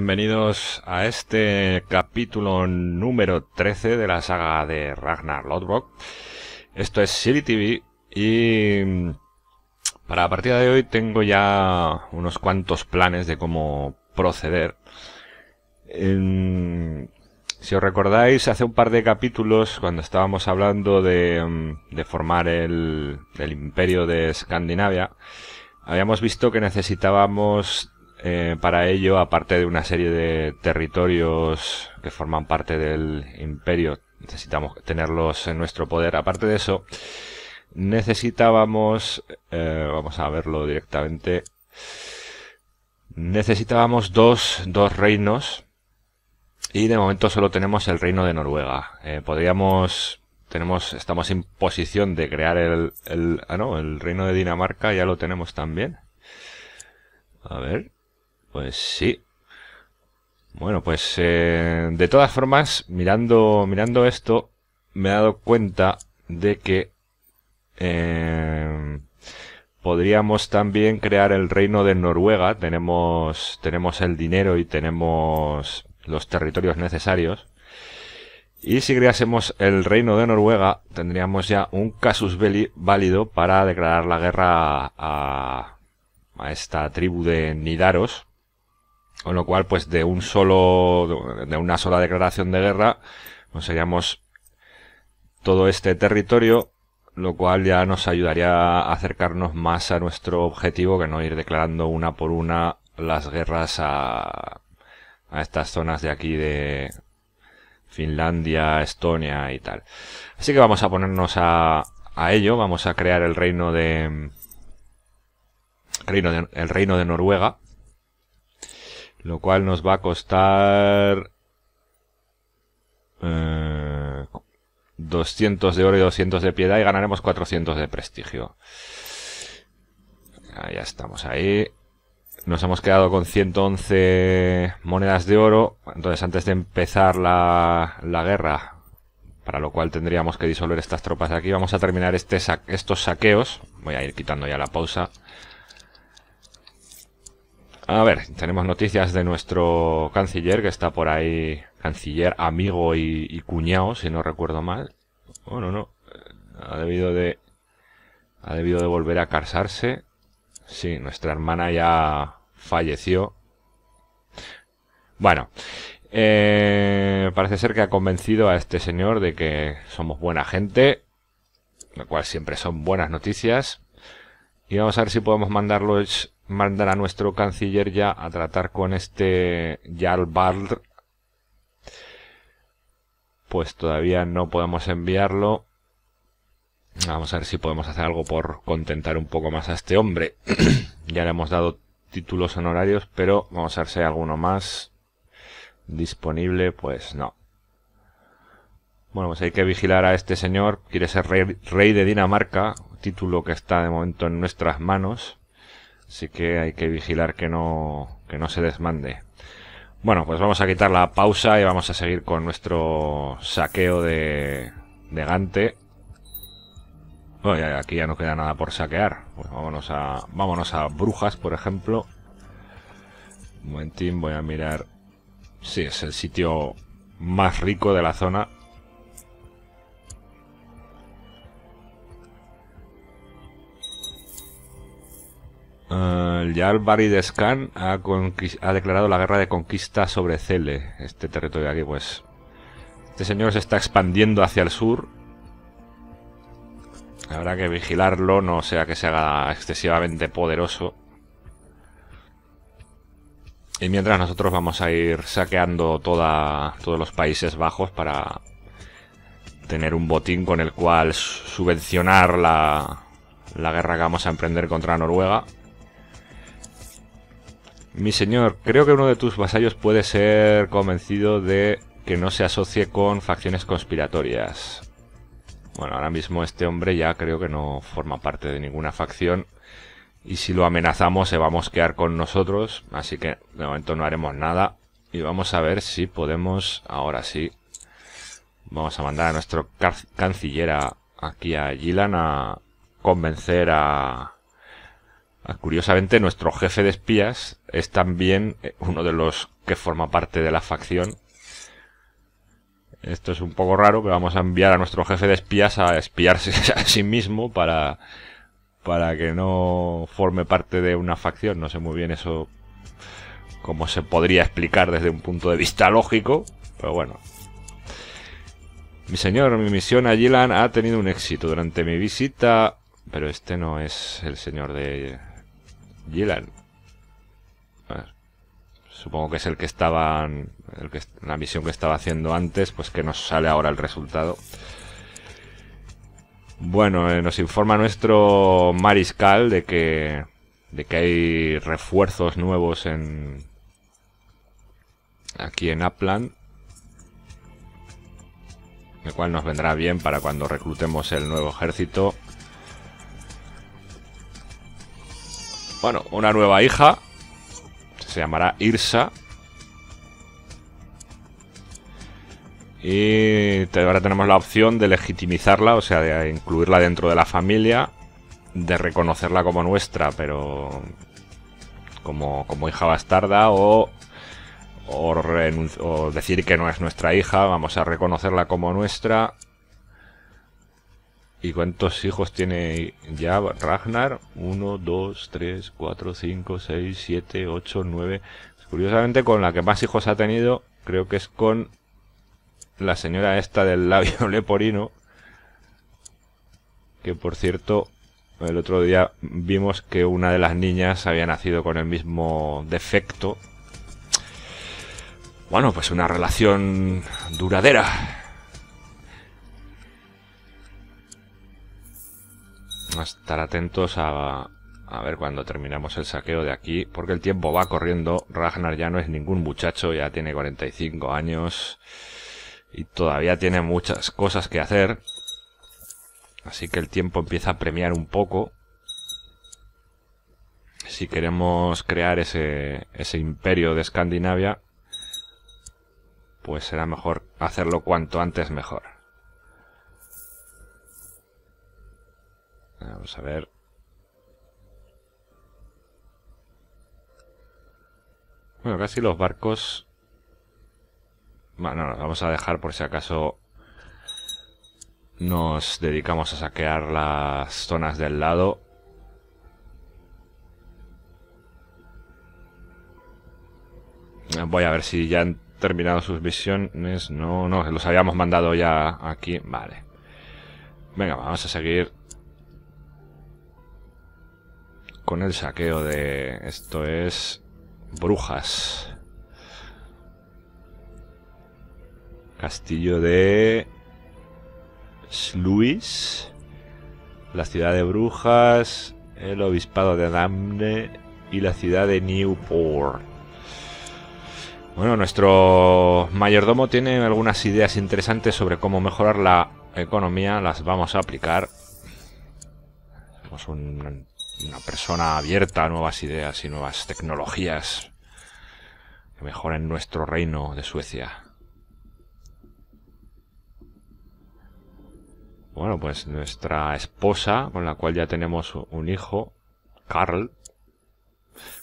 Bienvenidos a este capítulo número 13 de la saga de Ragnar Lodbrok. Esto es City TV y mm, para la partida de hoy tengo ya unos cuantos planes de cómo proceder. si os recordáis, hace un par de capítulos, cuando estábamos hablando de, mm, formar el imperio de Escandinavia, habíamos visto que necesitábamos eh, para ello, aparte de una serie de territorios que forman parte del imperio, necesitamos tenerlos en nuestro poder. Aparte de eso, necesitábamos, eh, vamos a verlo directamente, necesitábamos dos, dos reinos y de momento solo tenemos el reino de Noruega. Eh, podríamos, tenemos, estamos en posición de crear el, el, ah no, el reino de Dinamarca, ya lo tenemos también. A ver. Pues sí. Bueno, pues eh, de todas formas, mirando, mirando esto, me he dado cuenta de que eh, podríamos también crear el reino de Noruega. Tenemos, tenemos el dinero y tenemos los territorios necesarios. Y si creásemos el reino de Noruega, tendríamos ya un casus belli válido para declarar la guerra a esta tribu de Nidaros con lo cual, pues de un solo, de una sola declaración de guerra, conseguiríamos todo este territorio, lo cual ya nos ayudaría a acercarnos más a nuestro objetivo que no ir declarando una por una las guerras a, a estas zonas de aquí de Finlandia, Estonia y tal. Así que vamos a ponernos a, a ello, vamos a crear el reino de, reino de, el reino de Noruega, lo cual nos va a costar eh, 200 de oro y 200 de piedad y ganaremos 400 de prestigio. ya estamos ahí. Nos hemos quedado con 111 monedas de oro. Entonces antes de empezar la, la guerra, para lo cual tendríamos que disolver estas tropas de aquí, vamos a terminar este estos saqueos. Voy a ir quitando ya la pausa. A ver, tenemos noticias de nuestro canciller que está por ahí, canciller, amigo y, cuñado, si no recuerdo mal. Bueno, no, ha debido de, ha debido de volver a casarse. Sí, nuestra hermana ya falleció. Bueno, eh, parece ser que ha convencido a este señor de que somos buena gente, lo cual siempre son buenas noticias. Y vamos a ver si podemos mandarlos mandar a nuestro canciller ya a tratar con este Jarl Pues todavía no podemos enviarlo. Vamos a ver si podemos hacer algo por contentar un poco más a este hombre. ya le hemos dado títulos honorarios, pero vamos a ver si hay alguno más disponible. Pues no. Bueno, pues hay que vigilar a este señor. Quiere ser rey, rey de Dinamarca, título que está de momento en nuestras manos. Así que hay que vigilar que no, que no se desmande. Bueno, pues vamos a quitar la pausa y vamos a seguir con nuestro saqueo de, de Gante. aquí ya no queda nada por saquear. Pues vámonos a, vámonos a Brujas, por ejemplo. Un momentín, voy a mirar. Sí, es el sitio más rico de la zona. El Jarl Baridescan ha, ha declarado la guerra de conquista sobre Cele, este territorio de aquí, pues. Este señor se está expandiendo hacia el sur. Habrá que vigilarlo, no sea que se haga excesivamente poderoso. Y mientras nosotros vamos a ir saqueando todos los Países Bajos para tener un botín con el cual subvencionar la, la guerra que vamos a emprender contra Noruega. Mi señor, creo que uno de tus vasallos puede ser convencido de que no se asocie con facciones conspiratorias. Bueno, ahora mismo este hombre ya creo que no forma parte de ninguna facción. Y si lo amenazamos se va a mosquear con nosotros. Así que de momento no haremos nada. Y vamos a ver si podemos, ahora sí, vamos a mandar a nuestro canciller aquí a Gilan a convencer a, curiosamente, nuestro jefe de espías es también eh, uno de los que forma parte de la facción. Esto es un poco raro, pero vamos a enviar a nuestro jefe de espías a espiarse a sí mismo para, para que no forme parte de una facción. No sé muy bien eso cómo se podría explicar desde un punto de vista lógico, pero bueno. Mi señor, mi misión a Gilan ha tenido un éxito durante mi visita, pero este no es el señor de Gillan. Supongo que es el que estaba. El que, la misión que estaba haciendo antes, pues que nos sale ahora el resultado. Bueno, eh, nos informa nuestro mariscal de que. de que hay refuerzos nuevos en. aquí en Upland. El cual nos vendrá bien para cuando reclutemos el nuevo ejército. Bueno, una nueva hija. Se llamará Irsa. Y ahora tenemos la opción de legitimizarla, o sea, de incluirla dentro de la familia, de reconocerla como nuestra, pero como, como hija bastarda, o, o, o decir que no es nuestra hija, vamos a reconocerla como nuestra ¿Y cuántos hijos tiene ya Ragnar? 1, 2, 3, 4, 5, 6, 7, 8, 9. Curiosamente, con la que más hijos ha tenido, creo que es con la señora esta del labio leporino. Que por cierto, el otro día vimos que una de las niñas había nacido con el mismo defecto. Bueno, pues una relación duradera. Estar atentos a, a ver cuando terminamos el saqueo de aquí, porque el tiempo va corriendo. Ragnar ya no es ningún muchacho, ya tiene 45 años y todavía tiene muchas cosas que hacer. Así que el tiempo empieza a premiar un poco. Si queremos crear ese, ese imperio de Escandinavia, pues será mejor hacerlo cuanto antes mejor. Vamos a ver. Bueno, casi los barcos... Bueno, vamos a dejar por si acaso nos dedicamos a saquear las zonas del lado. Voy a ver si ya han terminado sus misiones. No, no, los habíamos mandado ya aquí. Vale. Venga, vamos a seguir con el saqueo de... Esto es... Brujas. Castillo de... Sluis. La ciudad de Brujas. El obispado de Damne. Y la ciudad de Newport. Bueno, nuestro mayordomo tiene algunas ideas interesantes sobre cómo mejorar la economía. Las vamos a aplicar. Un una persona abierta a nuevas ideas y nuevas tecnologías que mejoren nuestro reino de Suecia. Bueno, pues nuestra esposa, con la cual ya tenemos un hijo, Carl.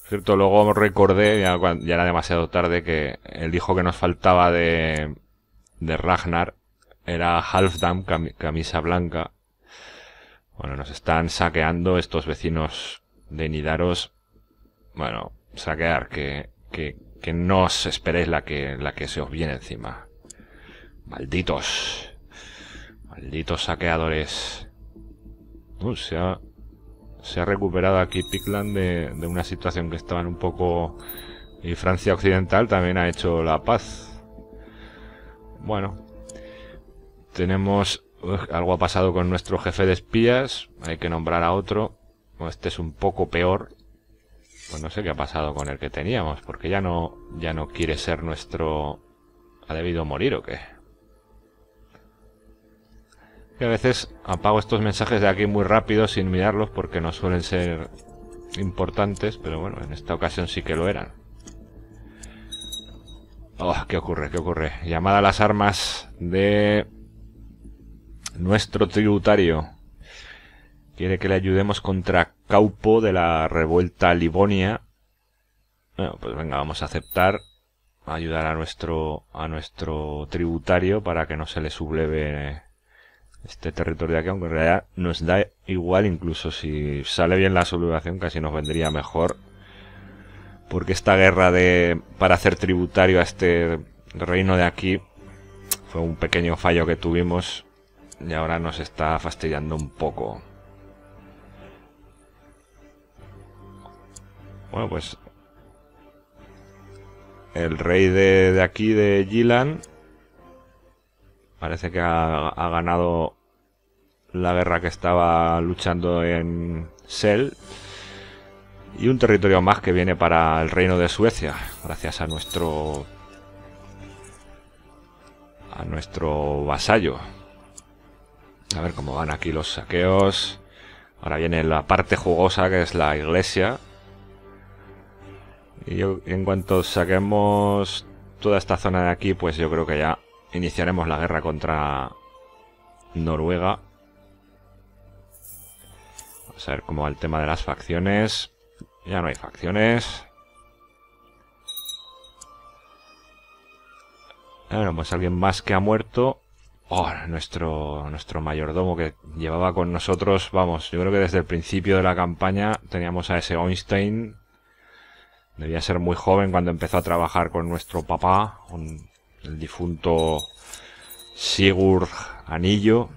Cierto, luego recordé, ya, era demasiado tarde, que el hijo que nos faltaba de, de Ragnar era Halfdam, camisa blanca, bueno, nos están saqueando estos vecinos de Nidaros. Bueno, saquear, que, que, que no os esperéis la que, la que se os viene encima. Malditos. Malditos saqueadores. Uh, se, ha, se ha recuperado aquí Pickland de, de una situación que estaban un poco... Y Francia Occidental también ha hecho la paz. Bueno. Tenemos algo ha pasado con nuestro jefe de espías, hay que nombrar a otro. Este es un poco peor. Pues no sé qué ha pasado con el que teníamos, porque ya no, ya no quiere ser nuestro... ¿Ha debido morir o qué? Y a veces apago estos mensajes de aquí muy rápido sin mirarlos porque no suelen ser importantes, pero bueno, en esta ocasión sí que lo eran. Oh, ¿qué ocurre? ¿Qué ocurre? Llamada a las armas de nuestro tributario. Quiere que le ayudemos contra Caupo de la revuelta Livonia. Bueno, pues venga, vamos a aceptar. Ayudar a nuestro, a nuestro tributario para que no se le subleve este territorio de aquí, aunque en realidad nos da igual, incluso si sale bien la sublevación, casi nos vendría mejor. Porque esta guerra de para hacer tributario a este reino de aquí fue un pequeño fallo que tuvimos y ahora nos está fastidiando un poco. Bueno, pues el rey de, aquí, de Gilan, parece que ha, ha, ganado la guerra que estaba luchando en Sel. Y un territorio más que viene para el reino de Suecia, gracias a nuestro a nuestro vasallo. A ver cómo van aquí los saqueos. Ahora viene la parte jugosa que es la iglesia. Y en cuanto saquemos toda esta zona de aquí, pues yo creo que ya iniciaremos la guerra contra Noruega. Vamos a ver cómo va el tema de las facciones. Ya no hay facciones. Bueno, pues alguien más que ha muerto. Oh, nuestro, nuestro mayordomo que llevaba con nosotros, vamos, yo creo que desde el principio de la campaña teníamos a ese Einstein. Debía ser muy joven cuando empezó a trabajar con nuestro papá, el difunto Sigurd Anillo.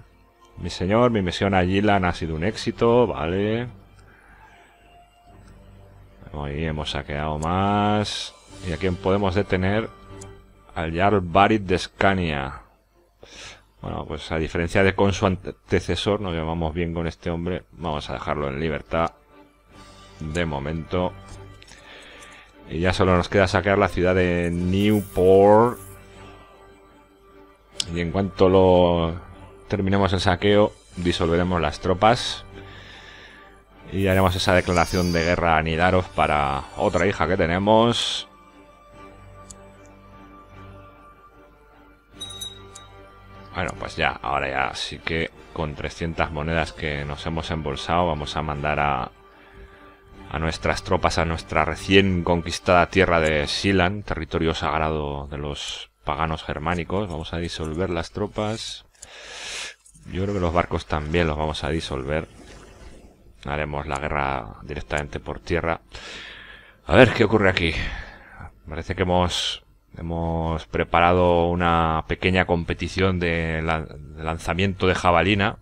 Mi señor, mi misión a Gilan ha sido un éxito, vale. Hoy hemos saqueado más. ¿Y a quién podemos detener? al Jarl Barit de Scania. Bueno, pues a diferencia de con su antecesor, nos llevamos bien con este hombre. Vamos a dejarlo en libertad. De momento. Y ya solo nos queda saquear la ciudad de Newport. Y en cuanto lo terminemos el saqueo, disolveremos las tropas. Y haremos esa declaración de guerra a Nidarov para otra hija que tenemos. Bueno, pues ya, ahora ya sí que con 300 monedas que nos hemos embolsado vamos a mandar a, a nuestras tropas a nuestra recién conquistada tierra de Silan, territorio sagrado de los paganos germánicos. Vamos a disolver las tropas. Yo creo que los barcos también los vamos a disolver. Haremos la guerra directamente por tierra. A ver qué ocurre aquí. Parece que hemos Hemos preparado una pequeña competición de, lanzamiento de jabalina.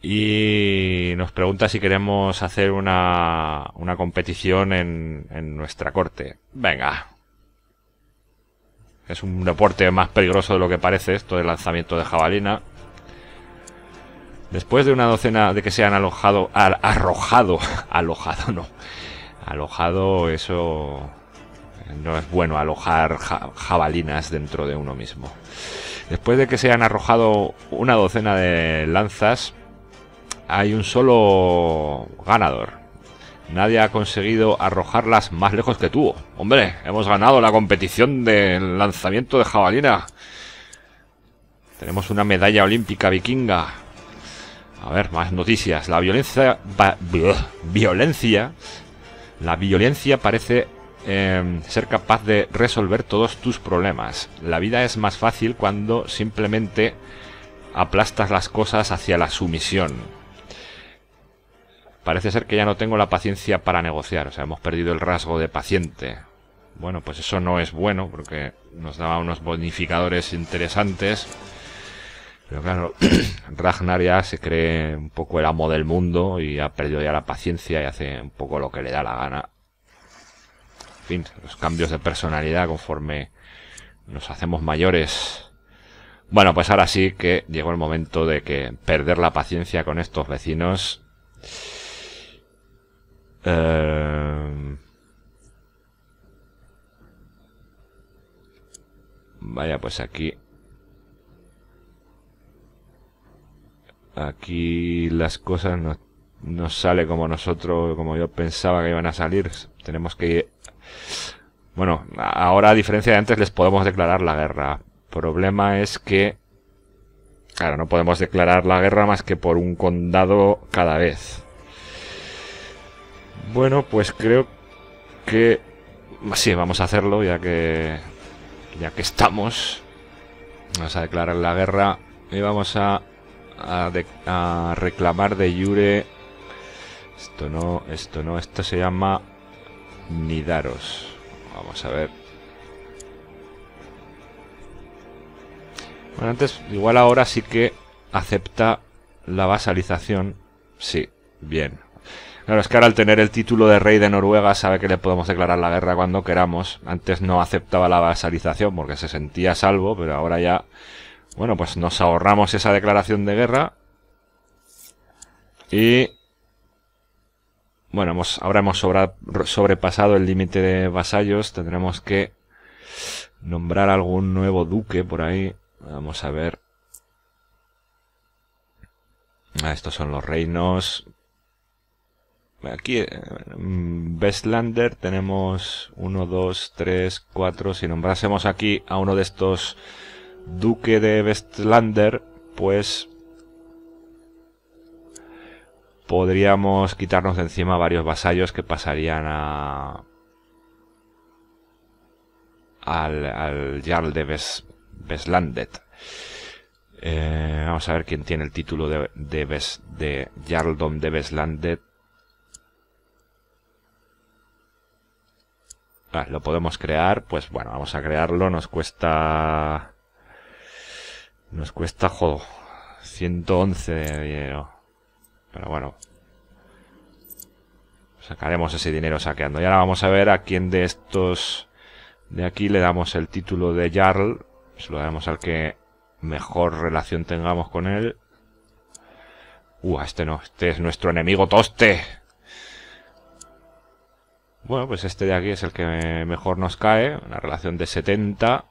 Y nos pregunta si queremos hacer una, una competición en, en nuestra corte. Venga. Es un deporte más peligroso de lo que parece esto del lanzamiento de jabalina. Después de una docena de que se han alojado, arrojado, alojado no, alojado eso no es bueno alojar jabalinas dentro de uno mismo. Después de que se han arrojado una docena de lanzas, hay un solo ganador. Nadie ha conseguido arrojarlas más lejos que tú. Hombre, hemos ganado la competición del lanzamiento de jabalina. Tenemos una medalla olímpica vikinga. A ver, más noticias. La violencia... violencia... La violencia parece Em, ser capaz de resolver todos tus problemas. La vida es más fácil cuando simplemente aplastas las cosas hacia la sumisión. Parece ser que ya no tengo la paciencia para negociar, o sea, hemos perdido el rasgo de paciente. Bueno, pues eso no es bueno, porque nos daba unos bonificadores interesantes. Pero claro, Ragnar ya se cree un poco el amo del mundo y ha perdido ya la paciencia y hace un poco lo que le da la gana fin, los cambios de personalidad conforme nos hacemos mayores. Bueno, pues ahora sí que llegó el momento de que perder la paciencia con estos vecinos. Eh, vaya, pues aquí. Aquí las cosas no, no sale como nosotros, como yo pensaba que iban a salir. Tenemos que bueno, ahora a diferencia de antes les podemos declarar la guerra. Problema es que Claro, no podemos declarar la guerra más que por un condado cada vez. Bueno, pues creo que... Sí, vamos a hacerlo ya que... Ya que estamos. Vamos a declarar la guerra y vamos a... A, reclamar de Yure... Esto no, esto no, esto se llama... Nidaros. Vamos a ver. Bueno, antes, igual ahora sí que acepta la vasalización. Sí, bien. Claro, es que ahora al tener el título de rey de Noruega sabe que le podemos declarar la guerra cuando queramos. Antes no aceptaba la vasalización porque se sentía salvo, pero ahora ya... Bueno, pues nos ahorramos esa declaración de guerra. Y... Bueno, hemos, ahora hemos sobrepasado el límite de vasallos. Tendremos que nombrar algún nuevo duque por ahí. Vamos a ver. Ah, estos son los reinos. Aquí en Westlander tenemos 1, 2, 3, 4. Si nombrásemos aquí a uno de estos duque de Westlander, pues podríamos quitarnos de encima varios vasallos que pasarían a al, Jarl de Westlandet. Eh, vamos a ver quién tiene el título de, de, de Jarldom de Westlandet. lo podemos crear, pues bueno, vamos a crearlo, nos cuesta... Nos cuesta, jodo, 111 de dinero. Pero bueno. Sacaremos ese dinero saqueando. Y ahora vamos a ver a quién de estos... De aquí le damos el título de Jarl. Se lo damos al que mejor relación tengamos con él. Uh, este no. Este es nuestro enemigo Toste. Bueno, pues este de aquí es el que mejor nos cae. Una relación de 70.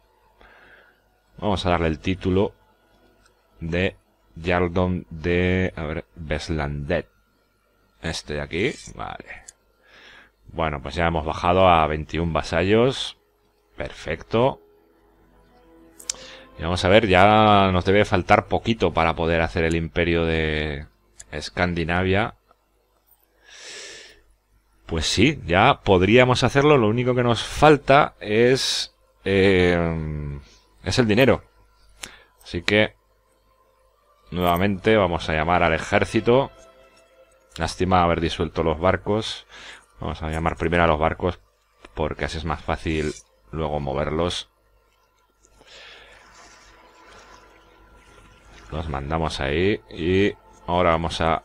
Vamos a darle el título de Yaldon de... A ver, Beslandet. Este de aquí. Vale. Bueno, pues ya hemos bajado a 21 vasallos. Perfecto. Y vamos a ver, ya nos debe faltar poquito para poder hacer el imperio de Escandinavia. Pues sí, ya podríamos hacerlo. Lo único que nos falta es... Eh, es el dinero. Así que... Nuevamente vamos a llamar al ejército. Lástima haber disuelto los barcos. Vamos a llamar primero a los barcos porque así es más fácil luego moverlos. Los mandamos ahí y ahora vamos a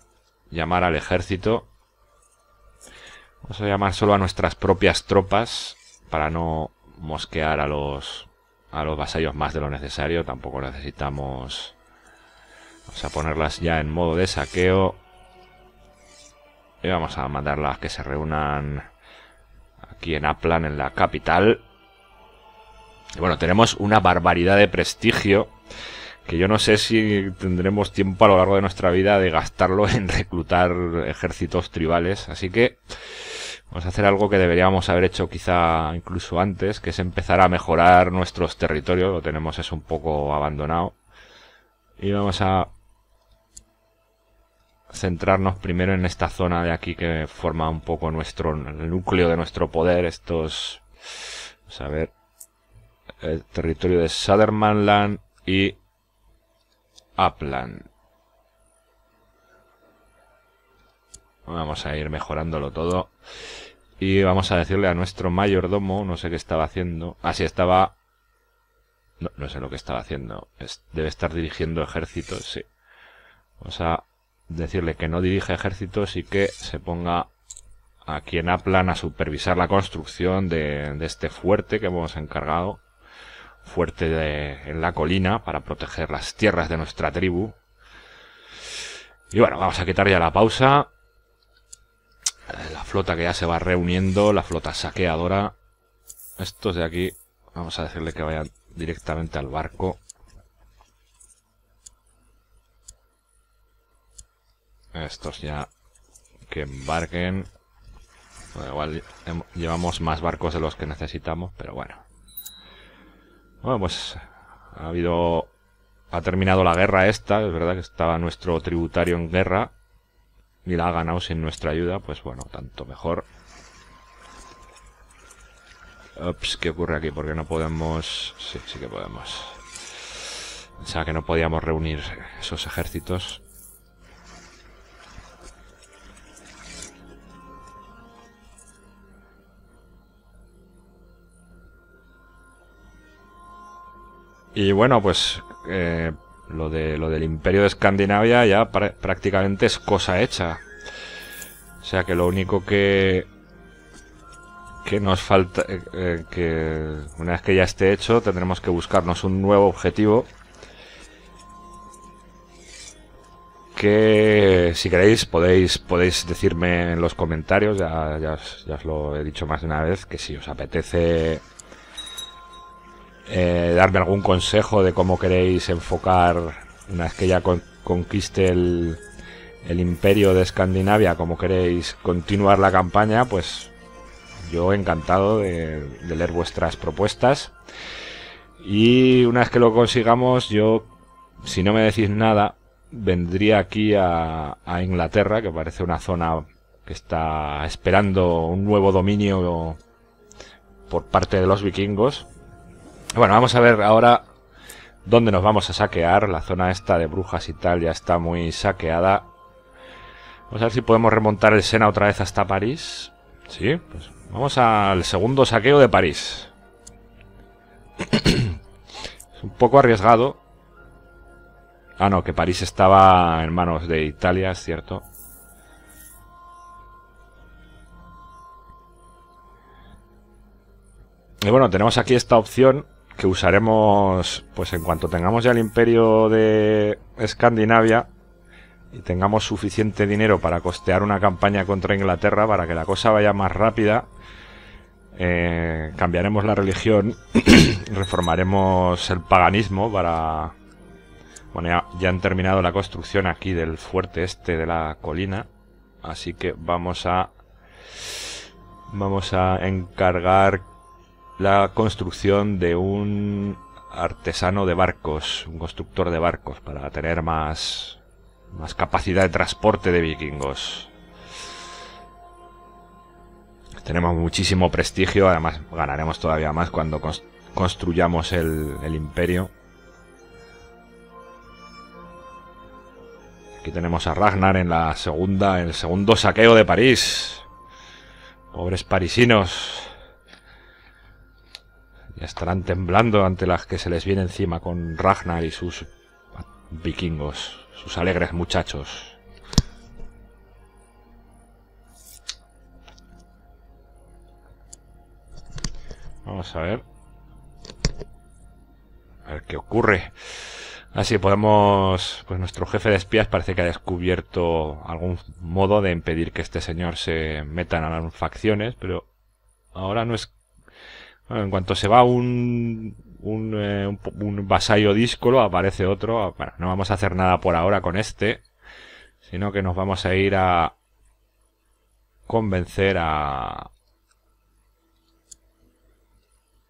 llamar al ejército. Vamos a llamar solo a nuestras propias tropas para no mosquear a los a los vasallos más de lo necesario. Tampoco necesitamos... Vamos a ponerlas ya en modo de saqueo. Y vamos a mandarlas que se reúnan aquí en Aplan, en la capital. Y bueno, tenemos una barbaridad de prestigio que yo no sé si tendremos tiempo a lo largo de nuestra vida de gastarlo en reclutar ejércitos tribales. Así que Vamos a hacer algo que deberíamos haber hecho quizá incluso antes, que es empezar a mejorar nuestros territorios. Lo tenemos es un poco abandonado. Y vamos a centrarnos primero en esta zona de aquí que forma un poco nuestro el núcleo de nuestro poder. Estos, vamos a ver, el territorio de Södermanland y Upland. Vamos a ir mejorándolo todo. Y vamos a decirle a nuestro mayordomo, no sé qué estaba haciendo. Ah, sí, estaba... No, no sé lo que estaba haciendo. debe estar dirigiendo ejércitos, sí. Vamos a decirle que no dirige ejércitos y que se ponga aquí en Aplan a supervisar la construcción de, este fuerte que hemos encargado. Fuerte en la colina para proteger las tierras de nuestra tribu. Y bueno, vamos a quitar ya la pausa la flota que ya se va reuniendo, la flota saqueadora. Estos de aquí, vamos a decirle que vayan directamente al barco. Estos ya que embarquen. igual llevamos más barcos de los que necesitamos, pero bueno. Bueno, pues ha habido ha terminado la guerra esta, es verdad que estaba nuestro tributario en guerra y la ha ganado sin nuestra ayuda, pues bueno, tanto mejor. Ups, ¿qué ocurre aquí? Porque no podemos... Sí, sí que podemos. O sea, que no podíamos reunir esos ejércitos. Y bueno, pues eh, lo, de, lo del imperio de Escandinavia ya prácticamente es cosa hecha. O sea que lo único que, que nos falta, eh, eh, que una vez que ya esté hecho, tendremos que buscarnos un nuevo objetivo. Que si queréis podéis, podéis decirme en los comentarios, ya, ya, ya os lo he dicho más de una vez, que si os apetece eh, darme algún consejo de cómo queréis enfocar, una vez que ya conquiste el, el imperio de Escandinavia, cómo queréis continuar la campaña, pues yo encantado de, leer vuestras propuestas. Y una vez que lo consigamos, yo, si no me decís nada, vendría aquí a, a Inglaterra, que parece una zona que está esperando un nuevo dominio por parte de los vikingos. Bueno, vamos a ver ahora dónde nos vamos a saquear. La zona esta de brujas y tal ya está muy saqueada. Vamos a ver si podemos remontar el Sena otra vez hasta París. Sí, pues vamos al segundo saqueo de París. es un poco arriesgado. Ah, no, que París estaba en manos de Italia, es cierto. Y bueno, tenemos aquí esta opción que usaremos pues en cuanto tengamos ya el imperio de Escandinavia y tengamos suficiente dinero para costear una campaña contra Inglaterra para que la cosa vaya más rápida eh, cambiaremos la religión reformaremos el paganismo para bueno ya, ya han terminado la construcción aquí del fuerte este de la colina así que vamos a vamos a encargar la construcción de un artesano de barcos, un constructor de barcos, para tener más, más capacidad de transporte de vikingos. Tenemos muchísimo prestigio, además ganaremos todavía más cuando construyamos el, el imperio. Aquí tenemos a Ragnar en la segunda, en el segundo saqueo de París. Pobres parisinos. Estarán temblando ante las que se les viene encima con Ragnar y sus vikingos, sus alegres muchachos. Vamos a ver. A ver qué ocurre. Así podemos... Pues nuestro jefe de espías parece que ha descubierto algún modo de impedir que este señor se meta en las facciones, pero ahora no es en cuanto se va un, un, eh, un, vasallo díscolo, aparece otro. Bueno, no vamos a hacer nada por ahora con este, sino que nos vamos a ir a convencer a...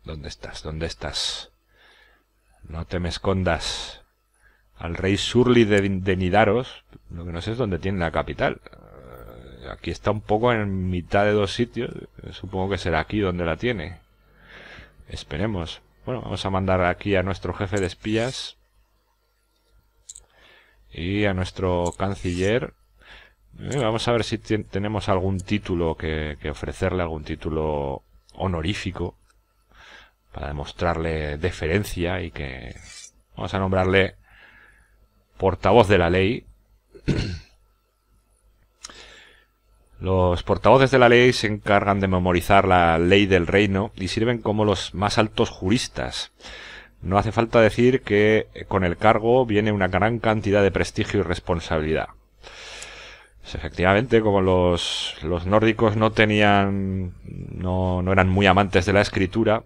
¿Dónde estás? ¿Dónde estás? No te me escondas. Al rey Surly de, de Nidaros, lo que no sé es dónde tiene la capital. Eh, aquí está un poco en mitad de dos sitios. Supongo que será aquí donde la tiene. Esperemos. Bueno, vamos a mandar aquí a nuestro jefe de espías. Y a nuestro canciller. Eh, vamos a ver si tenemos algún título que, que ofrecerle, algún título honorífico. Para demostrarle deferencia y que... Vamos a nombrarle portavoz de la ley. Los portavoces de la ley se encargan de memorizar la ley del reino y sirven como los más altos juristas. No hace falta decir que con el cargo viene una gran cantidad de prestigio y responsabilidad. Pues efectivamente, como los, los nórdicos no tenían, no, no eran muy amantes de la escritura,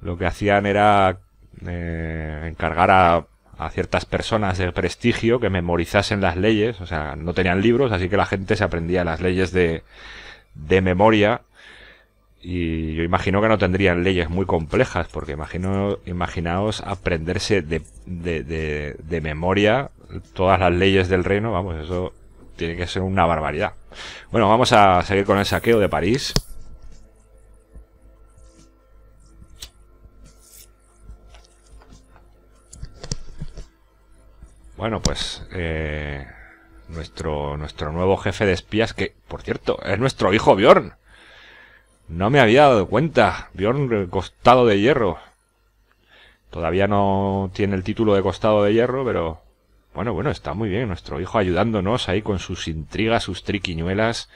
lo que hacían era eh, encargar a a ciertas personas de prestigio que memorizasen las leyes, o sea, no tenían libros, así que la gente se aprendía las leyes de, de memoria Y yo imagino que no tendrían leyes muy complejas, porque imagino, imaginaos aprenderse de, de, de, memoria todas las leyes del reino, vamos, eso tiene que ser una barbaridad. Bueno, vamos a seguir con el saqueo de París. Bueno, pues eh, nuestro, nuestro nuevo jefe de espías, que por cierto, es nuestro hijo Bjorn. No me había dado cuenta. Bjorn, costado de hierro. Todavía no tiene el título de costado de hierro, pero... Bueno, bueno, está muy bien nuestro hijo ayudándonos ahí con sus intrigas, sus triquiñuelas.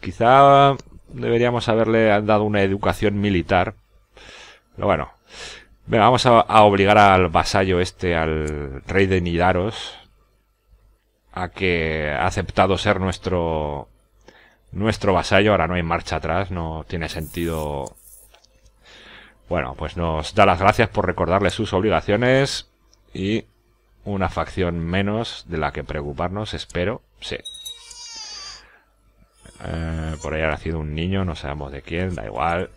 Quizá deberíamos haberle dado una educación militar. Pero bueno. Venga, vamos a, obligar al vasallo este, al rey de Nidaros, a que ha aceptado ser nuestro nuestro vasallo, ahora no hay marcha atrás, no tiene sentido. Bueno, pues nos da las gracias por recordarle sus obligaciones y una facción menos de la que preocuparnos, espero. Sí. Eh, por ahí ha nacido un niño, no sabemos de quién, da igual.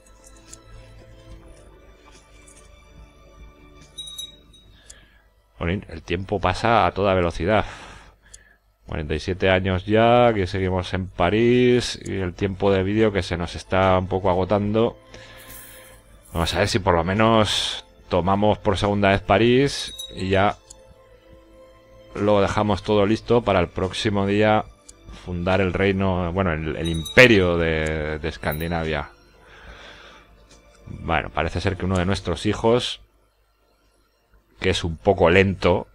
El tiempo pasa a toda velocidad. 47 años ya, que seguimos en París y el tiempo de vídeo que se nos está un poco agotando. Vamos a ver si por lo menos tomamos por segunda vez París y ya lo dejamos todo listo para el próximo día fundar el reino, bueno, el, imperio de, de Escandinavia. Bueno, parece ser que uno de nuestros hijos, que es un poco lento,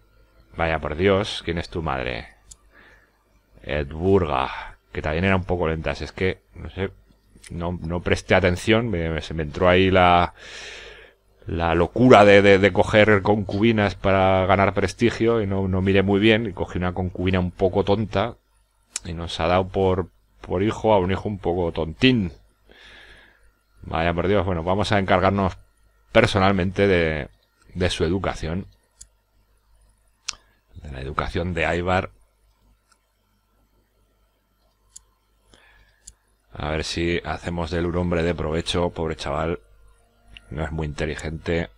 vaya por Dios, ¿quién es tu madre? Edburga, que también era un poco lentas. Es que, no sé, no, no presté atención, se me entró ahí la, la locura de, de, coger concubinas para ganar prestigio y no, no miré muy bien y cogí una concubina un poco tonta y nos ha dado por, por hijo a un hijo un poco tontín. Vaya por Dios, bueno, vamos a encargarnos personalmente de, de su educación. De la educación de Aibar A ver si hacemos del un hombre de provecho, pobre chaval. No es muy inteligente.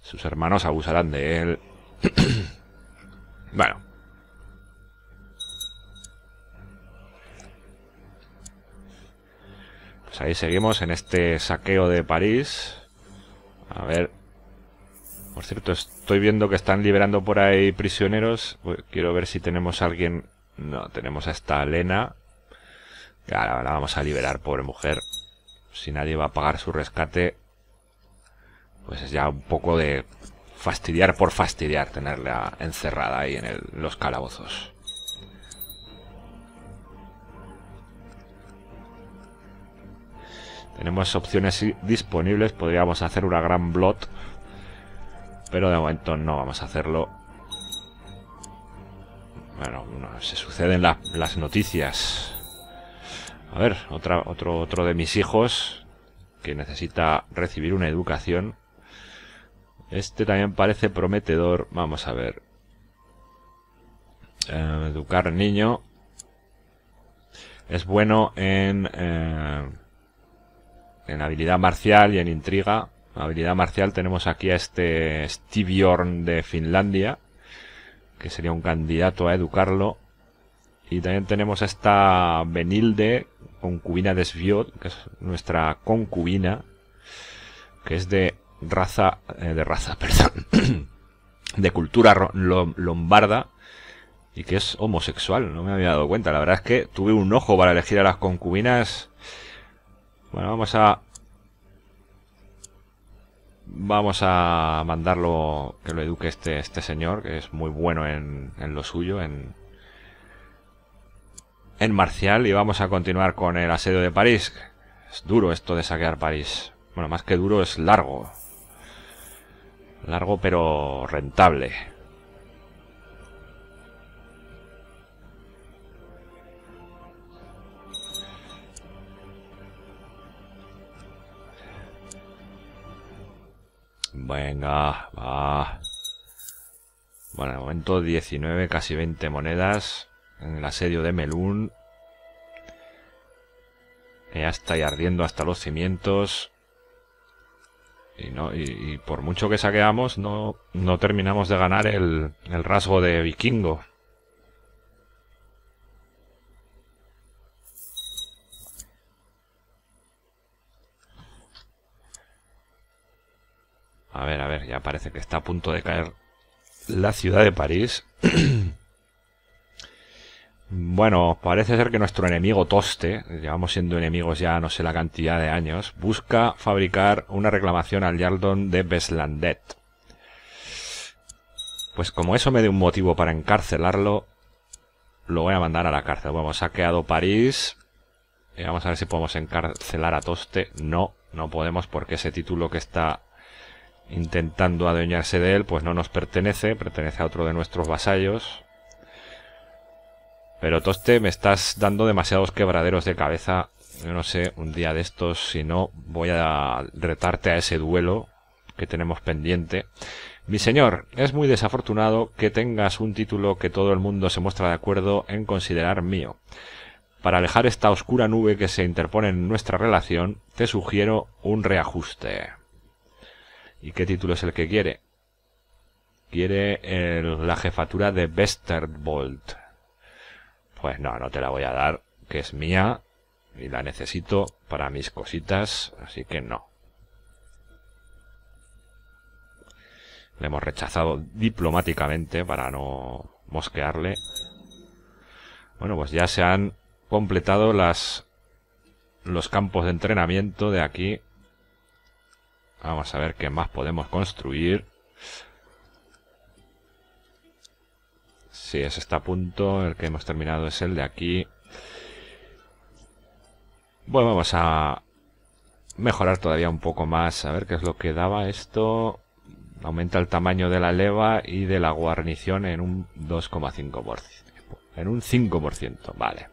Sus hermanos abusarán de él. bueno. Pues ahí seguimos en este saqueo de París. A ver. Por cierto, estoy viendo que están liberando por ahí prisioneros. Quiero ver si tenemos a alguien... No, tenemos a esta Elena. Ahora la vamos a liberar, pobre mujer. Si nadie va a pagar su rescate, pues es ya un poco de fastidiar por fastidiar tenerla encerrada ahí en los calabozos. Tenemos opciones disponibles, podríamos hacer una gran blot, pero de momento no vamos a hacerlo. Bueno, se suceden las noticias. A ver, otra, otro, otro de mis hijos que necesita recibir una educación. Este también parece prometedor. Vamos a ver. Eh, educar niño. Es bueno en, eh, en habilidad marcial y en intriga. Habilidad marcial tenemos aquí a este Stiviorn de Finlandia, que sería un candidato a educarlo. Y también tenemos a esta Benilde, concubina de Sviot, que es nuestra concubina, que es de raza, eh, de raza, perdón, de cultura lombarda y que es homosexual, no me había dado cuenta. La verdad es que tuve un ojo para elegir a las concubinas. Bueno, vamos a... Vamos a mandarlo que lo eduque este, este señor, que es muy bueno en, en lo suyo, en, en Marcial y vamos a continuar con el asedio de París. Es duro esto de saquear París. Bueno, más que duro es largo. Largo pero rentable. Venga, va. Bueno, de momento 19, casi 20 monedas en el asedio de Melún. Ya está ahí ardiendo hasta los cimientos. Y, no, y, por mucho que saqueamos, no, no terminamos de ganar el, el rasgo de vikingo. A ver, a ver, ya parece que está a punto de caer la ciudad de París. bueno, parece ser que nuestro enemigo Toste, llevamos siendo enemigos ya no sé la cantidad de años, busca fabricar una reclamación al Yardon de Beslandet. Pues como eso me dé un motivo para encarcelarlo, lo voy a mandar a la cárcel. Bueno, hemos saqueado París. Y vamos a ver si podemos encarcelar a Toste. No, no podemos porque ese título que está intentando adueñarse de él, pues no nos pertenece, pertenece a otro de nuestros vasallos. Pero Toste, me estás dando demasiados quebraderos de cabeza. Yo no sé, un día de estos, si no, voy a retarte a ese duelo que tenemos pendiente. Mi señor, es muy desafortunado que tengas un título que todo el mundo se muestra de acuerdo en considerar mío. Para alejar esta oscura nube que se interpone en nuestra relación, te sugiero un reajuste. ¿Y qué título es el que quiere? Quiere la jefatura de Westerbolt. Pues no, no te la voy a dar, que es mía y la necesito para mis cositas, así que no. Le hemos rechazado diplomáticamente para no mosquearle. Bueno, pues ya se han completado las los campos de entrenamiento de aquí Vamos a ver qué más podemos construir. Si es este punto. El que hemos terminado es el de aquí. Bueno, vamos a mejorar todavía un poco más. A ver qué es lo que daba esto. Aumenta el tamaño de la leva y de la guarnición en un 2,5%. En un 5%. Vale.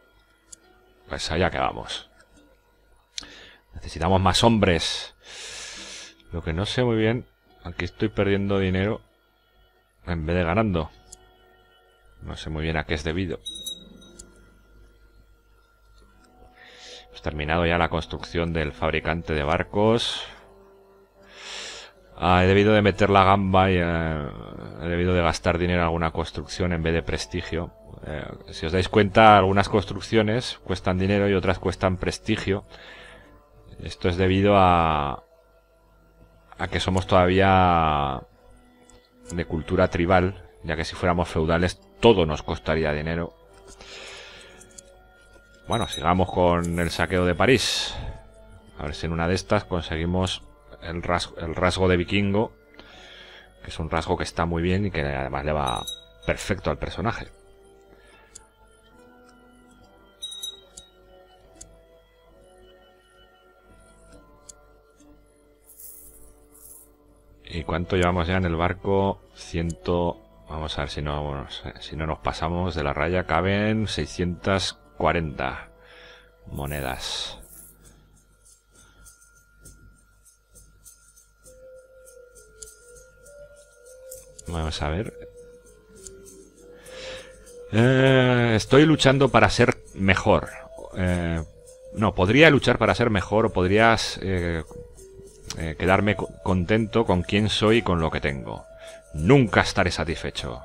Pues allá que vamos. Necesitamos más hombres. Lo que no sé muy bien, aquí estoy perdiendo dinero en vez de ganando. No sé muy bien a qué es debido. Hemos terminado ya la construcción del fabricante de barcos. Ah, he debido de meter la gamba y eh, he debido de gastar dinero en alguna construcción en vez de prestigio. Eh, si os dais cuenta, algunas construcciones cuestan dinero y otras cuestan prestigio. Esto es debido a, a que somos todavía de cultura tribal, ya que si fuéramos feudales todo nos costaría dinero. Bueno, sigamos con el saqueo de París. A ver si en una de estas conseguimos el rasgo, el rasgo de vikingo, que es un rasgo que está muy bien y que además le va perfecto al personaje. ¿Y cuánto llevamos ya en el barco? Ciento... Vamos a ver si no, si no nos pasamos de la raya. Caben 640 monedas. Vamos a ver. Eh, estoy luchando para ser mejor. Eh, no, podría luchar para ser mejor o podrías eh, eh, quedarme contento con quién soy y con lo que tengo. Nunca estaré satisfecho.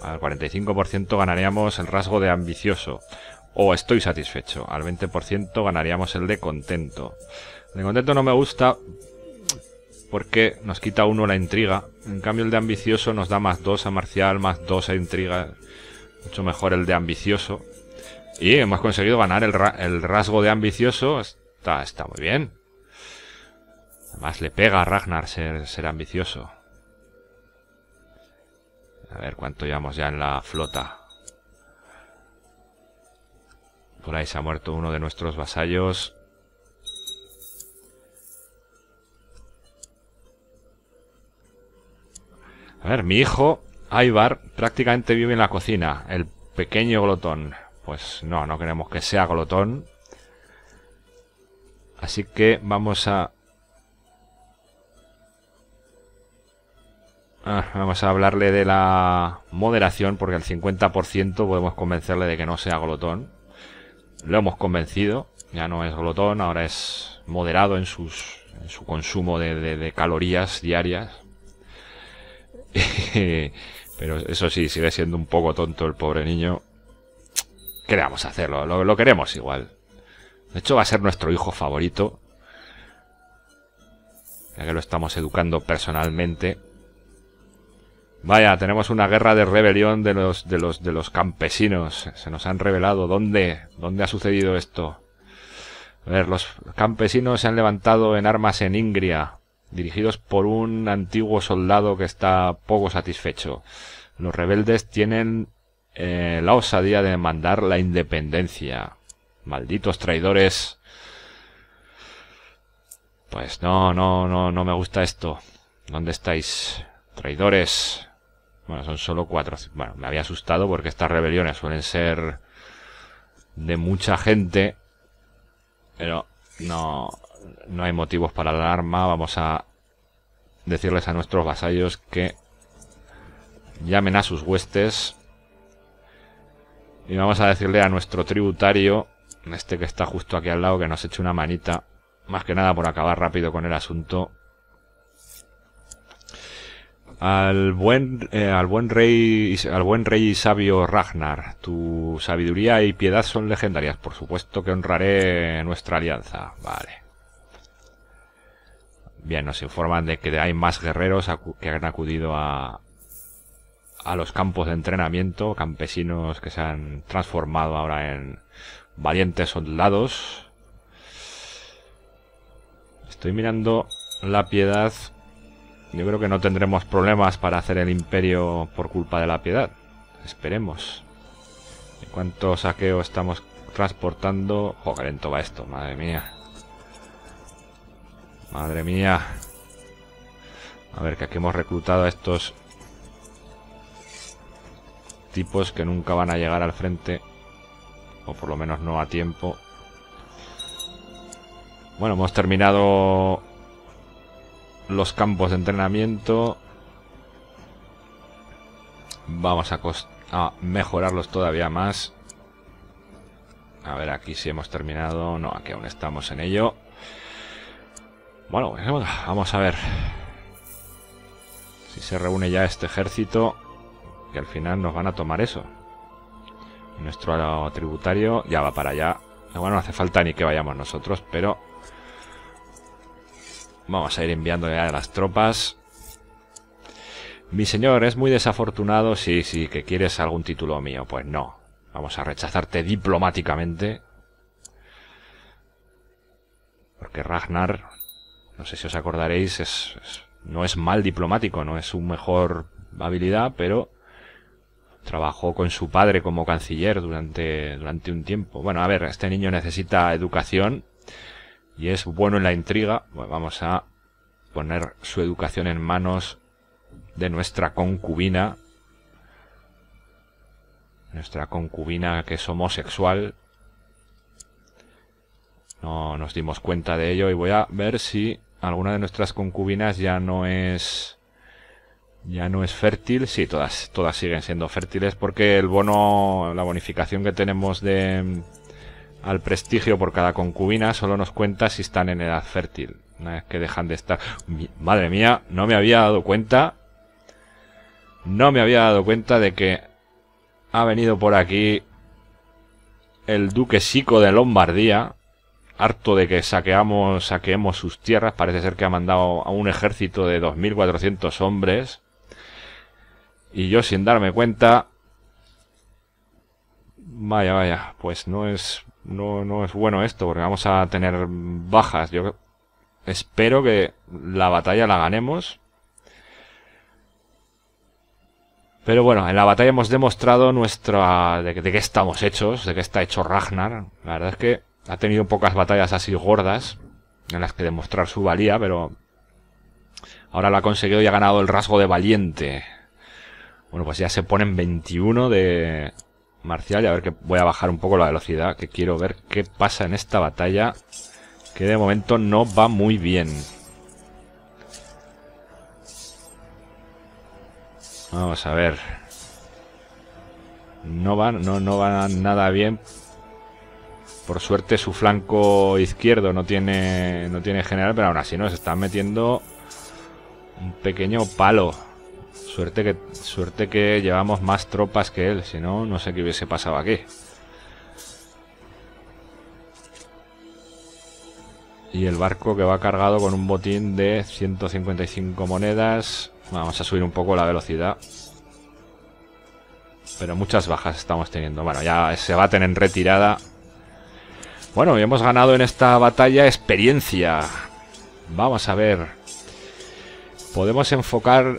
Al 45% ganaríamos el rasgo de ambicioso. O estoy satisfecho. Al 20% ganaríamos el de contento. El de contento no me gusta porque nos quita uno la intriga. En cambio el de ambicioso nos da más 2 a marcial, más 2 a intriga. Mucho mejor el de ambicioso. Y hemos conseguido ganar el, el rasgo de ambicioso. Está, está muy bien. Además le pega a Ragnar ser, ser ambicioso. A ver cuánto llevamos ya en la flota. Por ahí se ha muerto uno de nuestros vasallos. A ver, mi hijo, Aibar, prácticamente vive en la cocina. El pequeño glotón. Pues no, no queremos que sea glotón. Así que vamos a Ah, vamos a hablarle de la moderación porque al 50% podemos convencerle de que no sea glotón. lo hemos convencido. Ya no es glotón, ahora es moderado en, sus, en su consumo de, calorías diarias. Pero eso sí, sigue siendo un poco tonto el pobre niño. ¿Qué le vamos a hacerlo? Lo, lo queremos igual. De hecho, va a ser nuestro hijo favorito. Ya que lo estamos educando personalmente. Vaya, tenemos una guerra de rebelión de los, de los, de los campesinos. Se nos han revelado. ¿Dónde? ¿Dónde ha sucedido esto? A ver, los campesinos se han levantado en armas en Ingria dirigidos por un antiguo soldado que está poco satisfecho. Los rebeldes tienen eh, la osadía de demandar la independencia. Malditos traidores. Pues no, no, no, no me gusta esto. ¿Dónde estáis? Traidores. Bueno, son solo cuatro. Bueno, me había asustado porque estas rebeliones suelen ser de mucha gente. Pero no, no hay motivos para la alarma. Vamos a decirles a nuestros vasallos que llamen a sus huestes. Y vamos a decirle a nuestro tributario, este que está justo aquí al lado, que nos eche una manita. Más que nada por acabar rápido con el asunto. Al buen, eh, al buen rey, al buen rey y sabio Ragnar, tu sabiduría y piedad son legendarias. Por supuesto que honraré nuestra alianza. Vale. Bien, nos informan de que hay más guerreros que han acudido a, a los campos de entrenamiento, campesinos que se han transformado ahora en valientes soldados. Estoy mirando la piedad. Yo creo que no tendremos problemas para hacer el imperio por culpa de la piedad. Esperemos. ¿En cuánto saqueo estamos transportando? Joder, lento va esto, madre mía. Madre mía. A ver, que aquí hemos reclutado a estos tipos que nunca van a llegar al frente. O por lo menos no a tiempo. Bueno, hemos terminado los campos de entrenamiento. Vamos a, mejorarlos todavía más. A ver, aquí sí hemos terminado. No, aquí aún estamos en ello. Bueno, pues, vamos a ver. Si se reúne ya este ejército, que al final nos van a tomar eso. Nuestro tributario ya va para allá. Bueno, no hace falta ni que vayamos nosotros, pero... Vamos a ir enviando ya a las tropas. Mi señor, es muy desafortunado. Sí, sí, que quieres algún título mío. Pues no. Vamos a rechazarte diplomáticamente. Porque Ragnar no sé si os acordaréis, es, no es mal diplomático, no es su mejor habilidad, pero trabajó con su padre como canciller durante, durante un tiempo. Bueno, a ver, este niño necesita educación y es bueno en la intriga. vamos a poner su educación en manos de nuestra concubina. Nuestra concubina que es homosexual. No nos dimos cuenta de ello y voy a ver si alguna de nuestras concubinas ya no es ya no es fértil, sí, todas todas siguen siendo fértiles porque el bono, la bonificación que tenemos de al prestigio por cada concubina solo nos cuenta si están en edad fértil, una vez que dejan de estar. Madre mía, no me había dado cuenta no me había dado cuenta de que ha venido por aquí el duque Sico de Lombardía harto de que saqueamos, saqueemos sus tierras, parece ser que ha mandado a un ejército de 2.400 hombres. Y yo sin darme cuenta... Vaya, vaya, pues no es, no, no es bueno esto, porque vamos a tener bajas. Yo espero que la batalla la ganemos. Pero bueno, en la batalla hemos demostrado nuestra... de, qué estamos hechos, de qué está hecho Ragnar. La verdad es que ha tenido pocas batallas así gordas en las que demostrar su valía, pero ahora lo ha conseguido y ha ganado el rasgo de valiente. Bueno, pues ya se ponen 21 de marcial y a ver que voy a bajar un poco la velocidad, que quiero ver qué pasa en esta batalla, que de momento no va muy bien. Vamos a ver. No va, no, no nada bien Por suerte su flanco izquierdo no tiene no tiene general, pero aún así nos están metiendo un pequeño palo. Suerte que suerte que llevamos más tropas que él, si no no sé qué hubiese pasado aquí. Y el barco que va cargado con un botín de 155 monedas. Vamos a subir un poco la velocidad. Pero muchas bajas estamos teniendo. Bueno, ya se baten en retirada. Bueno, y hemos ganado en esta batalla experiencia. Vamos a ver. Podemos enfocar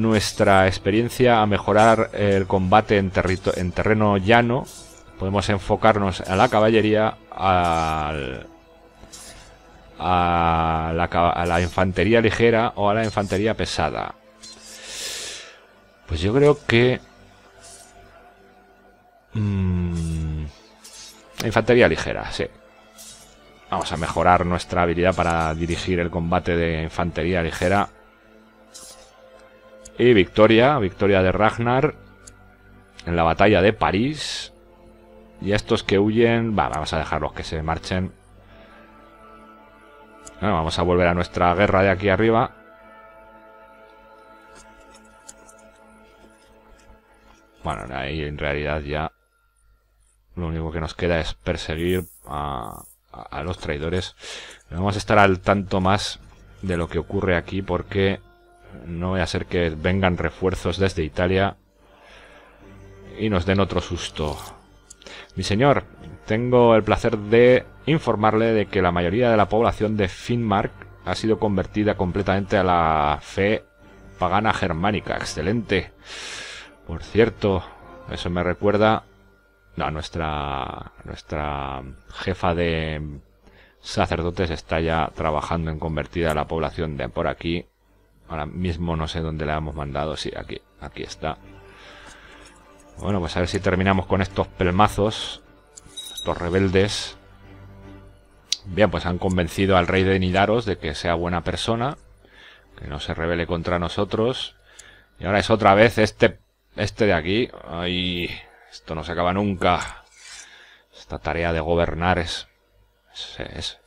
nuestra experiencia a mejorar el combate en, en terreno llano. Podemos enfocarnos a la caballería, al, a, la, a la infantería ligera o a la infantería pesada. Pues yo creo que... Mmm, Infantería ligera, sí. Vamos a mejorar nuestra habilidad para dirigir el combate de infantería ligera. Y victoria, victoria de Ragnar en la batalla de París. Y estos que huyen, va, vamos a dejarlos que se marchen. vamos a volver a nuestra guerra de aquí arriba. Bueno, ahí en realidad ya lo único que nos queda es perseguir a, los traidores. Vamos a estar al tanto más de lo que ocurre aquí porque no voy a ser que vengan refuerzos desde Italia y nos den otro susto. Mi señor, tengo el placer de informarle de que la mayoría de la población de Finnmark ha sido convertida completamente a la fe pagana germánica. Excelente. Por cierto, eso me recuerda nuestra, nuestra jefa de sacerdotes está ya trabajando en convertir a la población de por aquí. Ahora mismo no sé dónde la hemos mandado. Sí, aquí, aquí está. Bueno, pues a ver si terminamos con estos pelmazos. Estos rebeldes. Bien, pues han convencido al rey de Nidaros de que sea buena persona. Que no se rebele contra nosotros. Y ahora es otra vez este, este de aquí. Ay, esto no se acaba nunca. Esta tarea de gobernar es, es,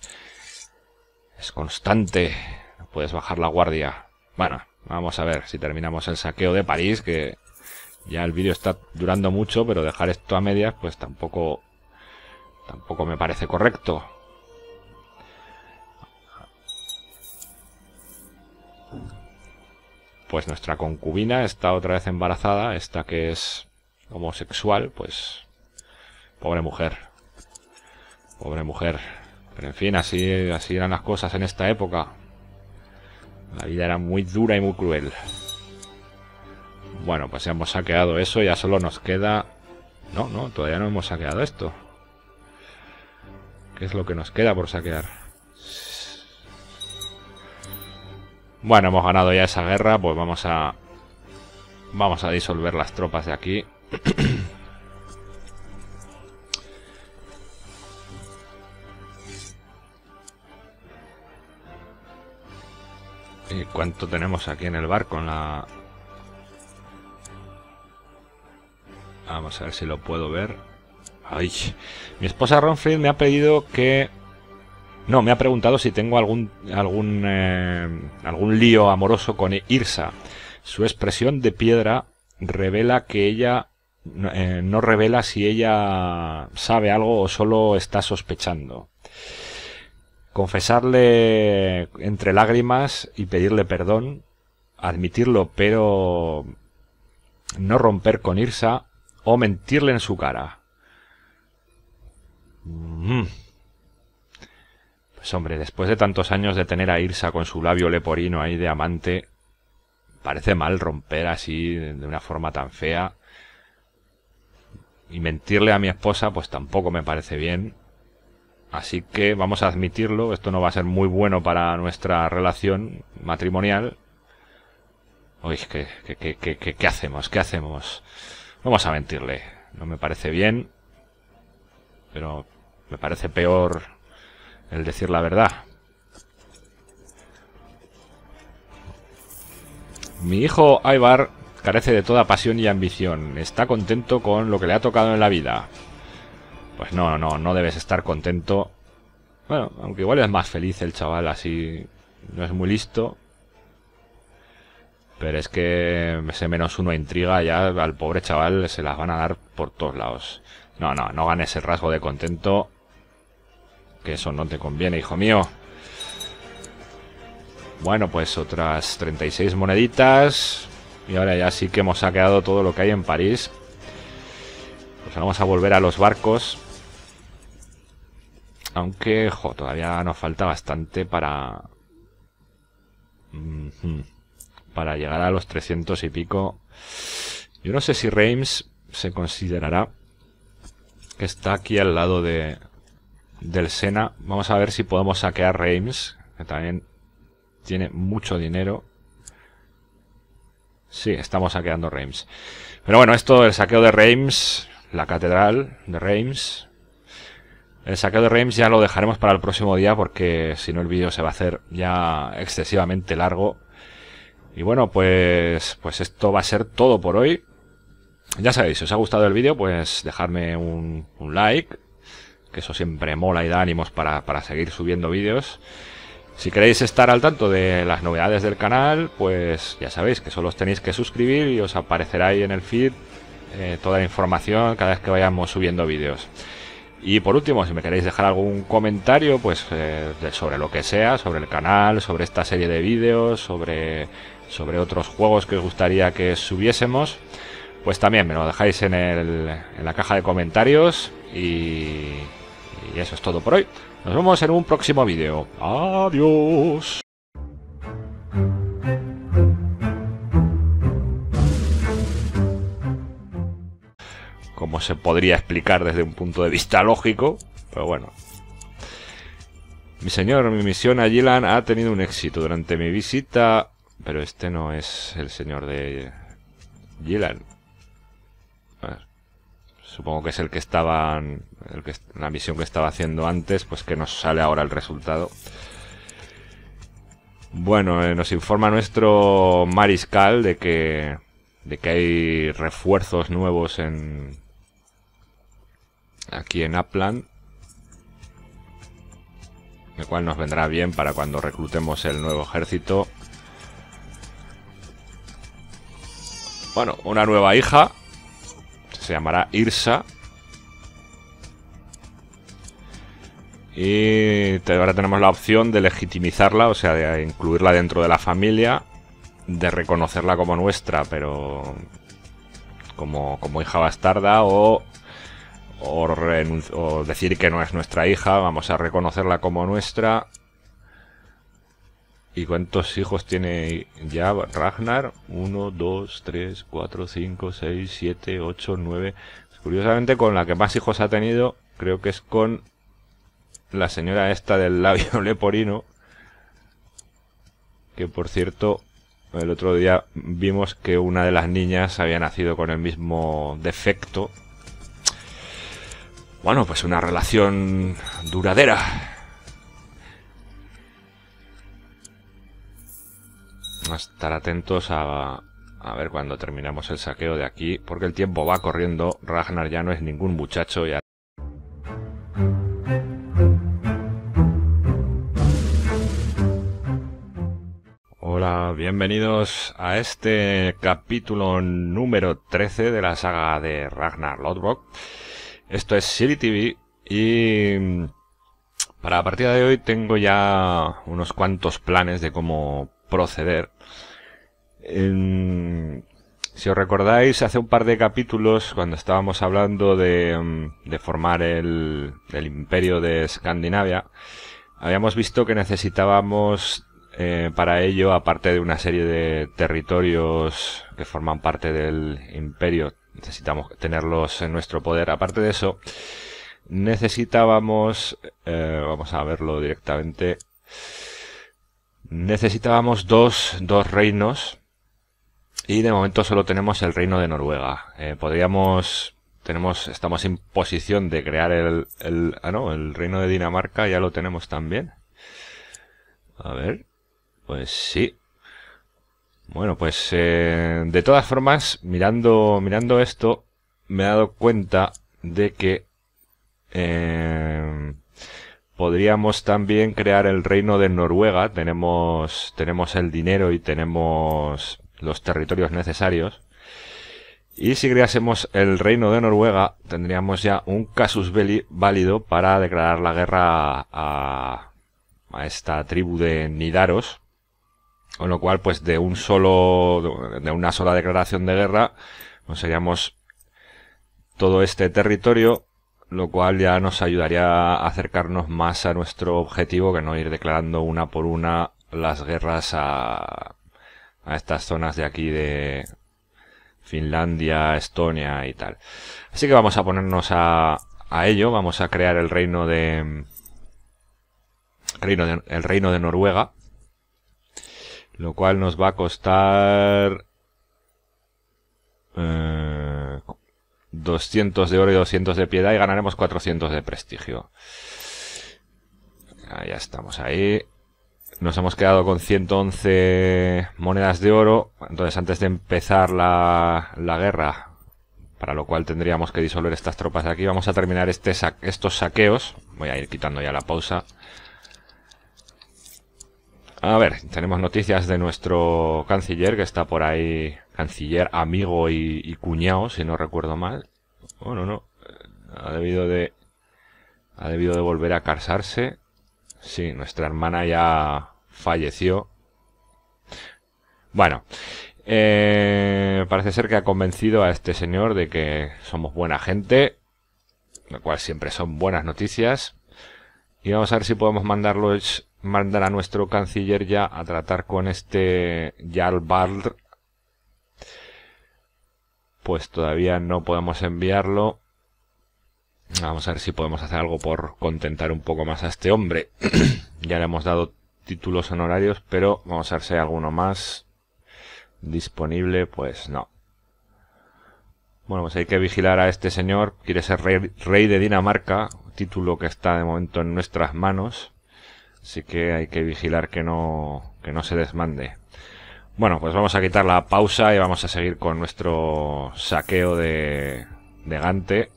es, constante. No puedes bajar la guardia. Bueno, vamos a ver si terminamos el saqueo de París, que ya el vídeo está durando mucho, pero dejar esto a medias, pues tampoco, tampoco me parece correcto. Pues nuestra concubina está otra vez embarazada, esta que es homosexual, pues pobre mujer. Pobre mujer. Pero en fin, así, así eran las cosas en esta época. La vida era muy dura y muy cruel. Bueno, pues hemos saqueado eso, ya solo nos queda... No, no, todavía no hemos saqueado esto. ¿Qué es lo que nos queda por saquear? Bueno, hemos ganado ya esa guerra, pues vamos a... Vamos a disolver las tropas de aquí. ¿Y cuánto tenemos aquí en el barco? En la... Vamos a ver si lo puedo ver. Ay, mi esposa Ronfried me ha pedido que... No, me ha preguntado si tengo algún algún eh, algún lío amoroso con Irsa. Su expresión de piedra revela que ella eh, no revela si ella sabe algo o solo está sospechando. Confesarle entre lágrimas y pedirle perdón, admitirlo pero no romper con Irsa o mentirle en su cara. Mm. Pues hombre, después de tantos años de tener a Irsa con su labio leporino ahí de amante, parece mal romper así de una forma tan fea y mentirle a mi esposa, pues tampoco me parece bien. Así que vamos a admitirlo, esto no va a ser muy bueno para nuestra relación matrimonial. Uy, ¿qué, qué, qué, qué, hacemos? ¿Qué hacemos? Vamos a mentirle. No me parece bien, pero me parece peor el decir la verdad. Mi hijo Ivar carece de toda pasión y ambición. Está contento con lo que le ha tocado en la vida. Pues no, no, no debes estar contento. Bueno, aunque igual es más feliz el chaval así. No es muy listo. Pero es que ese menos uno intriga ya al pobre chaval se las van a dar por todos lados. No, no, no ganes el rasgo de contento. Que eso no te conviene, hijo mío. Bueno, pues otras 36 moneditas. Y ahora ya sí que hemos saqueado todo lo que hay en París. Pues vamos a volver a los barcos. Aunque, todavía nos falta bastante para... Para llegar a los 300 y pico. Yo no sé si Reims se considerará que está aquí al lado de del Sena. Vamos a ver si podemos saquear Reims, que también tiene mucho dinero. Sí, estamos saqueando Reims. Pero bueno, esto, el saqueo de Reims, la catedral de Reims. El saqueo de Reims ya lo dejaremos para el próximo día porque si no el vídeo se va a hacer ya excesivamente largo. Y bueno, pues, pues esto va a ser todo por hoy. Ya sabéis, si os ha gustado el vídeo, pues dejadme un, un like, que eso siempre mola y da ánimos para, para seguir subiendo vídeos. Si queréis estar al tanto de las novedades del canal, pues ya sabéis que solo os tenéis que suscribir y os aparecerá ahí en el feed eh, toda la información cada vez que vayamos subiendo vídeos. Y por último, si me queréis dejar algún comentario, pues eh, sobre lo que sea, sobre el canal, sobre esta serie de vídeos, sobre, sobre otros juegos que os gustaría que subiésemos, pues también me lo dejáis en, el, en la caja de comentarios y, y eso es todo por hoy. Nos vemos en un próximo vídeo. Adiós. Como se podría explicar desde un punto de vista lógico, pero bueno. Mi señor, mi misión a Gilan ha tenido un éxito durante mi visita, pero este no es el señor de Gilan. Supongo que es el que estaba el que, la misión que estaba haciendo antes, pues que nos sale ahora el resultado. Bueno, eh, nos informa nuestro mariscal de que de que hay refuerzos nuevos en aquí en Upland, el cual nos vendrá bien para cuando reclutemos el nuevo ejército. Bueno, una nueva hija se llamará Irsa. Y ahora tenemos la opción de legitimizarla, o sea, de incluirla dentro de la familia, de reconocerla como nuestra, pero como, como hija bastarda, o, o decir que no es nuestra hija, vamos a reconocerla como nuestra ¿Y cuántos hijos tiene ya Ragnar? 1, 2, 3, 4, 5, 6, 7, 8, 9. Curiosamente, con la que más hijos ha tenido, creo que es con la señora esta del labio leporino. Que por cierto, el otro día vimos que una de las niñas había nacido con el mismo defecto. Bueno, pues una relación duradera. estar atentos a, a ver cuando terminamos el saqueo de aquí, porque el tiempo va corriendo, Ragnar ya no es ningún muchacho, ya... Hola, bienvenidos a este capítulo número 13 de la saga de Ragnar Lodbrok. Esto es City TV y para la partida de hoy tengo ya unos cuantos planes de cómo proceder. si os recordáis, hace un par de capítulos, cuando estábamos hablando de, mm, formar el, el, imperio de Escandinavia, habíamos visto que necesitábamos eh, para ello, aparte de una serie de territorios que forman parte del imperio, necesitamos tenerlos en nuestro poder. Aparte de eso, necesitábamos, eh, vamos a verlo directamente, Necesitábamos dos, dos reinos y de momento solo tenemos el reino de Noruega. Eh, podríamos, tenemos, estamos en posición de crear el, el, ah no, el reino de Dinamarca, ya lo tenemos también. A ver, pues sí. Bueno, pues eh, de todas formas, mirando, mirando esto, me he dado cuenta de que Eh, podríamos también crear el reino de Noruega. Tenemos, tenemos el dinero y tenemos los territorios necesarios. Y si creásemos el reino de Noruega, tendríamos ya un casus belli válido para declarar la guerra a, a esta tribu de Nidaros. Con lo cual, pues de un solo, de una sola declaración de guerra, conseguiríamos todo este territorio, lo cual ya nos ayudaría a acercarnos más a nuestro objetivo que no ir declarando una por una las guerras a, a estas zonas de aquí de Finlandia, Estonia y tal. Así que vamos a ponernos a, a ello, vamos a crear el reino de, reino de, el reino de Noruega, lo cual nos va a costar eh, 200 de oro y 200 de piedad y ganaremos 400 de prestigio. ya estamos ahí. Nos hemos quedado con 111 monedas de oro. Entonces, antes de empezar la, la guerra, para lo cual tendríamos que disolver estas tropas de aquí, vamos a terminar este estos saqueos. Voy a ir quitando ya la pausa. A ver, tenemos noticias de nuestro canciller que está por ahí. Canciller, amigo y, cuñado, si no recuerdo mal. Bueno, no. Ha debido de... Ha debido de volver a casarse. Sí, nuestra hermana ya falleció. Bueno, eh, parece ser que ha convencido a este señor de que somos buena gente, lo cual siempre son buenas noticias. Y vamos a ver si podemos mandarlo, mandar a nuestro canciller ya a tratar con este Jarl Pues todavía no podemos enviarlo. Vamos a ver si podemos hacer algo por contentar un poco más a este hombre. ya le hemos dado títulos honorarios, pero vamos a ver si hay alguno más disponible. Pues no. Bueno, pues hay que vigilar a este señor. Quiere ser rey, de Dinamarca, título que está de momento en nuestras manos. Así que hay que vigilar que no, que no se desmande. Bueno, pues vamos a quitar la pausa y vamos a seguir con nuestro saqueo de, de Gante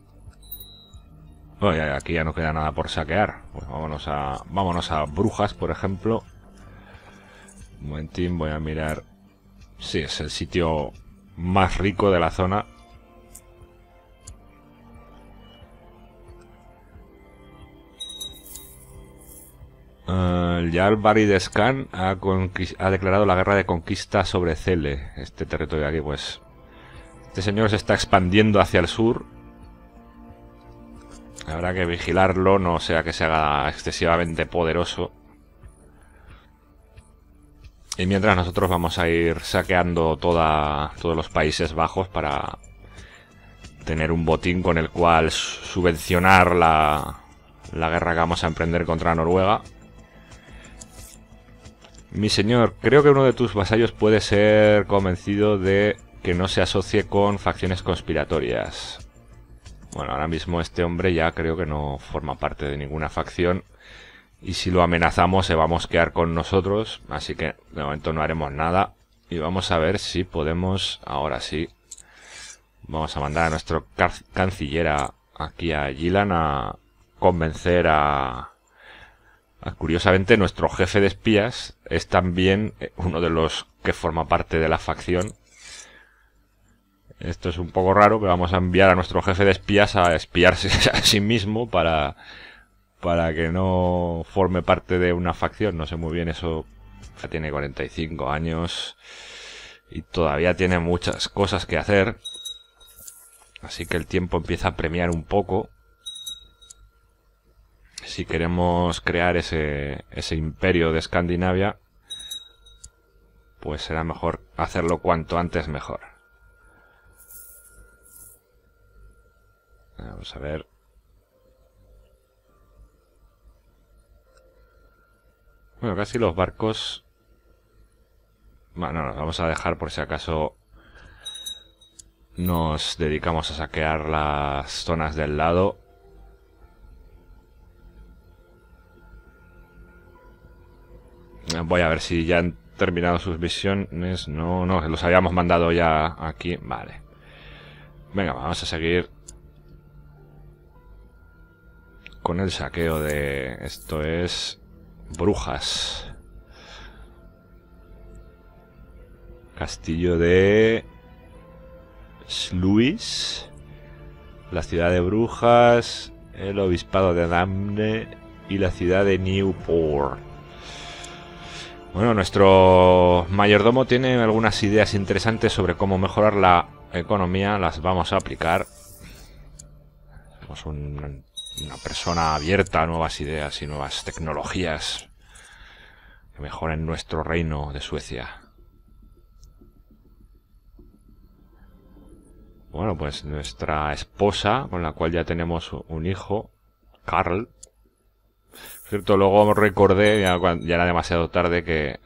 aquí ya no queda nada por saquear. Pues vámonos a, vámonos a Brujas, por ejemplo. Un momentín, voy a mirar. Sí, es el sitio más rico de la zona. Uh, el Jarl Baridescan ha, ha declarado la guerra de conquista sobre Cele. Este territorio de aquí, pues... Este señor se está expandiendo hacia el sur Habrá que vigilarlo, no sea que se haga excesivamente poderoso. Y mientras nosotros vamos a ir saqueando todos los Países Bajos para tener un botín con el cual subvencionar la, la guerra que vamos a emprender contra Noruega. Mi señor, creo que uno de tus vasallos puede ser convencido de que no se asocie con facciones conspiratorias. Bueno, ahora mismo este hombre ya creo que no forma parte de ninguna facción. Y si lo amenazamos se va a mosquear con nosotros. Así que de momento no haremos nada. Y vamos a ver si podemos, ahora sí, vamos a mandar a nuestro canciller aquí a Gilan a convencer a, a, Curiosamente, nuestro jefe de espías es también uno de los que forma parte de la facción. Esto es un poco raro, pero vamos a enviar a nuestro jefe de espías a espiarse a sí mismo para, para que no forme parte de una facción. No sé muy bien eso. Ya tiene 45 años y todavía tiene muchas cosas que hacer. Así que el tiempo empieza a premiar un poco. Si queremos crear ese, ese imperio de Escandinavia, pues será mejor hacerlo cuanto antes mejor. Vamos a ver. Bueno, casi los barcos... Bueno, no, vamos a dejar por si acaso nos dedicamos a saquear las zonas del lado. Voy a ver si ya han terminado sus visiones. No, no, los habíamos mandado ya aquí. Vale. Venga, vamos a seguir con el saqueo de... Esto es... Brujas. Castillo de... Sluis. La ciudad de Brujas. El obispado de Adamne. Y la ciudad de Newport. Bueno, nuestro mayordomo tiene algunas ideas interesantes sobre cómo mejorar la economía. Las vamos a aplicar. Somos un, una persona abierta a nuevas ideas y nuevas tecnologías que mejoren nuestro reino de Suecia. Bueno, pues nuestra esposa, con la cual ya tenemos un hijo, Carl. Cierto, luego recordé, ya, ya era demasiado tarde, que